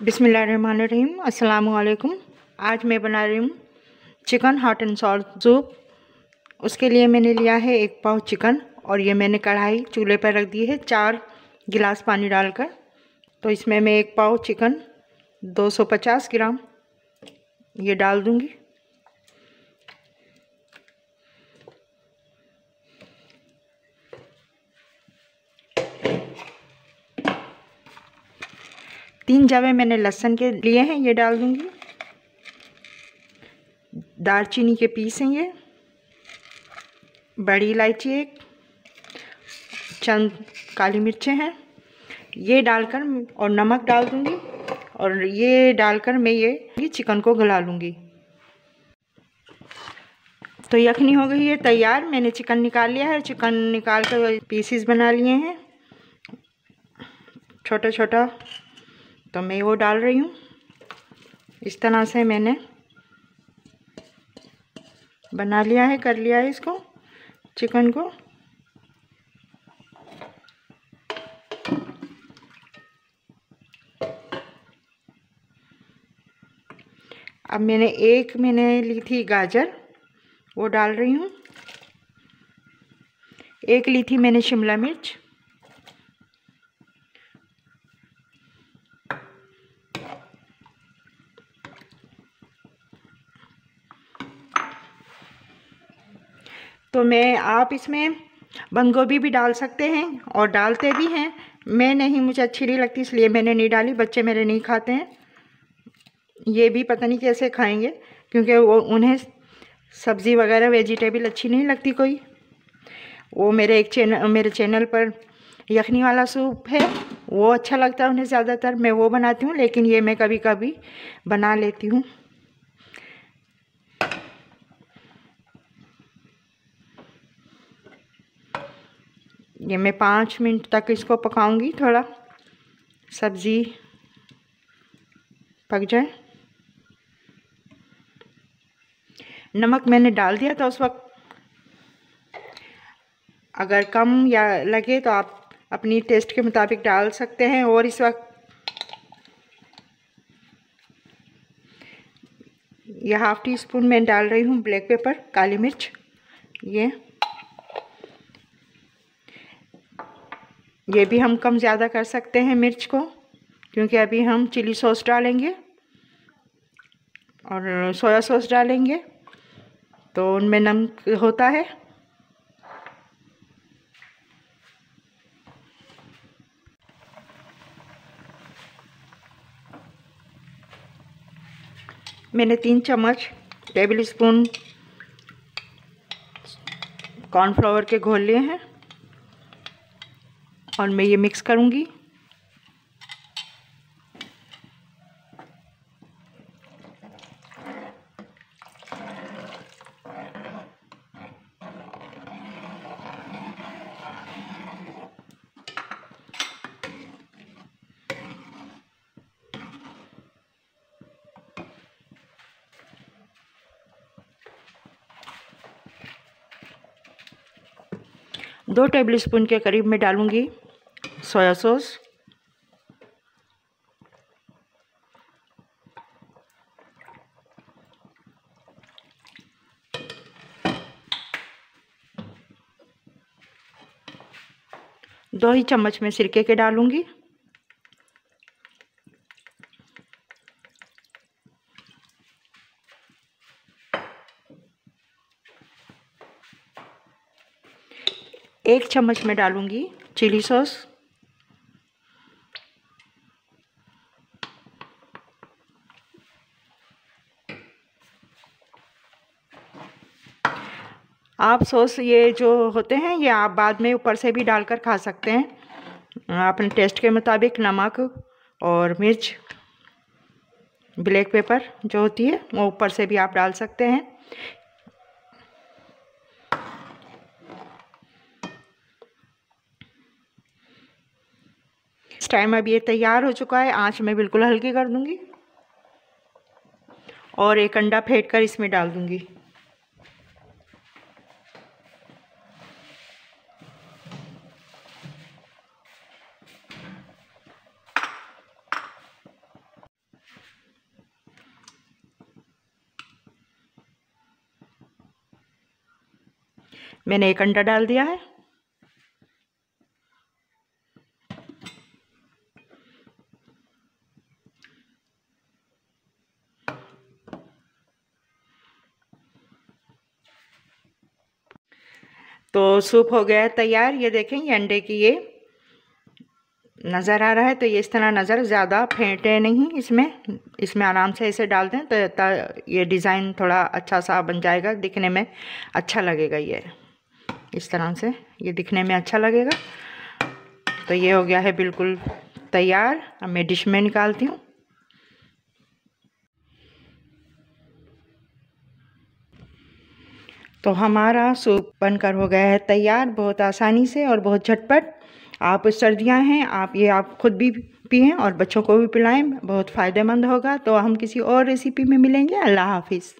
बिसमीम अल्लाम आज मैं बना रही हूँ chicken hot and salt soup. उसके लिए मैंने लिया है एक पाव चिकन और ये मैंने कढ़ाई चूल्हे पर रख दी है चार गिलास पानी डालकर। तो इसमें मैं एक पाव चिकन 250 ग्राम ये डाल दूँगी। तीन जवे मैंने लहसन के लिए हैं, ये डाल दूँगी। दालचीनी के पीस हैं ये। बड़ी इलायची एक। चंद काली मिर्चें हैं। ये डालकर और नमक डाल दूँगी। और ये डालकर मैं ये चिकन को गला लूँगी। तो यखनी हो गई है तैयार। मैंने चिकन निकाल लिया है। चिकन निकाल कर पीसीस बना लिए हैं। छोटा छोटा तो मैं वो डाल रही हूँ। इस तरह से मैंने बना लिया है, कर लिया है इसको, चिकन को। अब मैंने एक मैंने ली थी गाजर, वो डाल रही हूँ। एक ली थी मैंने शिमला मिर्च। तो मैं, आप इसमें बंद गोभी भी डाल सकते हैं और डालते भी हैं। मैं नहीं, मुझे अच्छी नहीं लगती, इसलिए मैंने नहीं डाली, बच्चे मेरे नहीं खाते हैं। ये भी पता नहीं कैसे खाएँगे, क्योंकि वो उन्हें सब्ज़ी वगैरह वेजिटेबल अच्छी नहीं लगती कोई। वो मेरे एक चैनल मेरे चैनल पर यखनी वाला सूप है, वो अच्छा लगता है उन्हें ज़्यादातर। मैं वो बनाती हूँ, लेकिन ये मैं कभी कभी बना लेती हूँ। ये मैं पाँच मिनट तक इसको पकाऊँगी थोड़ा। सब्ज़ी पक जाए। नमक मैंने डाल दिया था उस वक्त। अगर कम या लगे तो आप अपनी टेस्ट के मुताबिक डाल सकते हैं और इस वक्त यह हाफ़ टी स्पून मैं डाल रही हूँ ब्लैक पेपर, काली मिर्च, ये। ये भी हम कम ज़्यादा कर सकते हैं मिर्च को, क्योंकि अभी हम चिली सॉस डालेंगे और सोया सॉस डालेंगे तो उनमें नमक होता है। मैंने तीन चम्मच टेबल स्पून कॉर्नफ्लावर के घोल लिए हैं। और मैं ये मिक्स करूँगी। दो टेबल स्पून के करीब मैं डालूँगी। सोया सॉस दो ही चम्मच में सिरके के डालूँगी। एक चम्मच में डालूँगी चिली सॉस। आप सॉस ये जो होते हैं, ये आप बाद में ऊपर से भी डालकर खा सकते हैं। अपने टेस्ट के मुताबिक नमक और मिर्च, ब्लैक पेपर जो होती है, वो ऊपर से भी आप डाल सकते हैं। इस टाइम अब ये तैयार हो चुका है, आँच मैं बिल्कुल हल्की कर दूँगी और एक अंडा फेंट कर इसमें डाल दूँगी। मैंने एक अंडा डाल दिया है। तो सूप हो गया है तैयार। ये देखें, ये अंडे की ये नज़र आ रहा है तो ये इस तरह नज़र ज़्यादा फेंटे नहीं इसमें। इसमें आराम से इसे डाल दें तो ये डिज़ाइन थोड़ा अच्छा सा बन जाएगा, दिखने में अच्छा लगेगा ये। इस तरह से ये दिखने में अच्छा लगेगा। तो ये हो गया है बिल्कुल तैयार। अब मैं डिश में निकालती हूँ। तो हमारा सूप बनकर हो गया है तैयार, बहुत आसानी से और बहुत झटपट। आप सर्दियाँ हैं, आप ये आप खुद भी पिएँ और बच्चों को भी पिलाएँ, बहुत फ़ायदेमंद होगा। तो हम किसी और रेसिपी में मिलेंगे। अल्लाह हाफिज़।